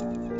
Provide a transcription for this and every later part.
了。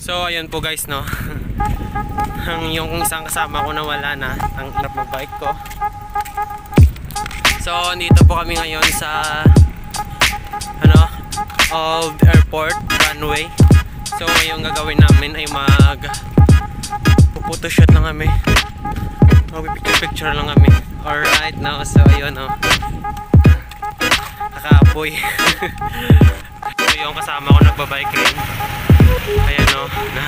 So ayun po guys no. ang yung isang kasama ko na wala na, ang hirap magbike ko. So dito po kami ngayon sa ano of airport runway. So ngayon gagawin namin ay mag photoshoot lang kami. Mag picture lang kami. Alright now so ayun oh. Nakaapoy. so yung kasama ko nagbabike rin. Ayan o. Na.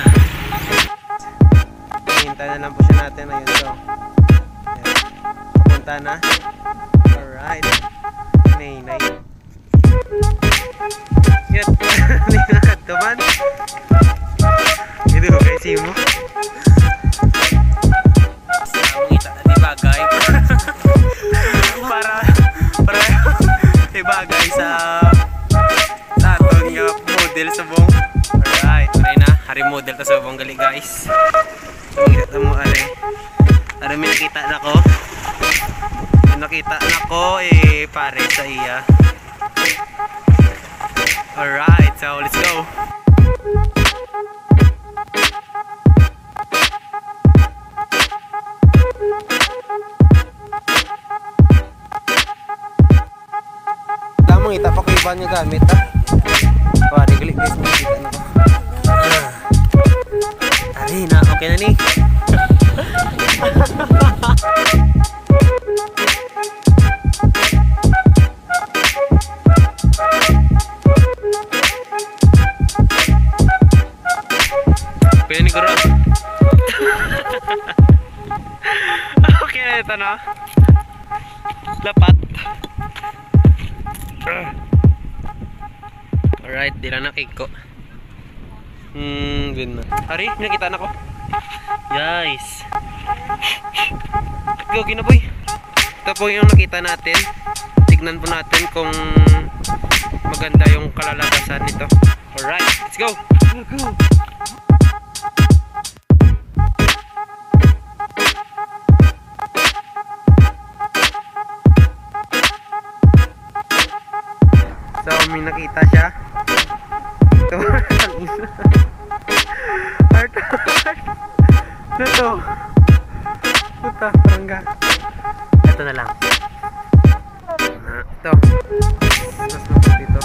Hintay na lang po siya natin. Ayun so. Ayan. Papunta na. Alright. Nay, nay. Yat. Linakad ka man. Ito guys, see mo. Gali guys. Hirap mo are. Are may nakita na ko. May nakita na ko eh pare sa iya. Alright, so let's go. Lamang ita pa ko iba niya gamit ha. Pare gali guys, makikita na ko. Ari na, na ni. Pwede ni Guro. okay na ito na. Lapat. Alright, di lang nakik ko. Hmm, din na. Ari, nakita na ko. Guys. Go, ginaboy. Ito po yung nakita natin. Tignan po natin kung maganda yung kalalabasan nito. Alright, let's go. Go, go. So, may nakita siya. Ito. Heart. Ano to? Puta, parang ga. Ito na lang. Ah, ito. Mas dito.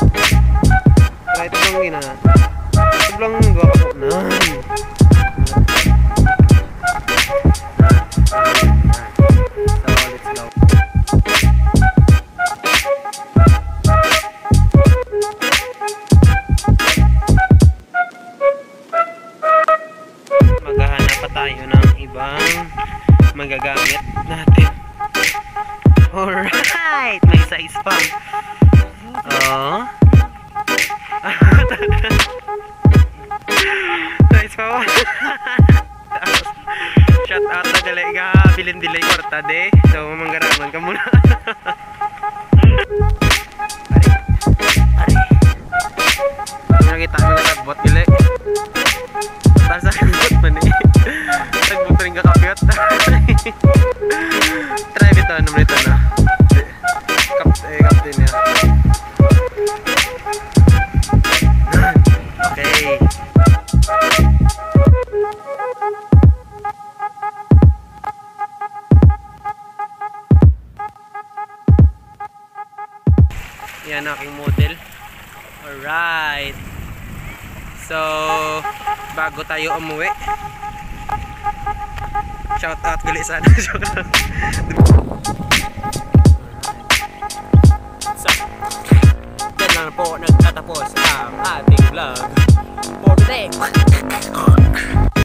Try ito lang gina. Ito lang gawa ko. Nan. Tayo ng ibang magagamit natin. Alright! May size pa. Oh. size pa ba? Shout out na dali ka bilin dilay kwarta de. So manggaraman ka muna. Nakita mo na sagbot dili. Para sa kabot Try bito, ano mo ito na. Kap, eh, captain niya. Okay. Yan aking model. Alright. So, bago tayo umuwi. Shout out gali sana. Joke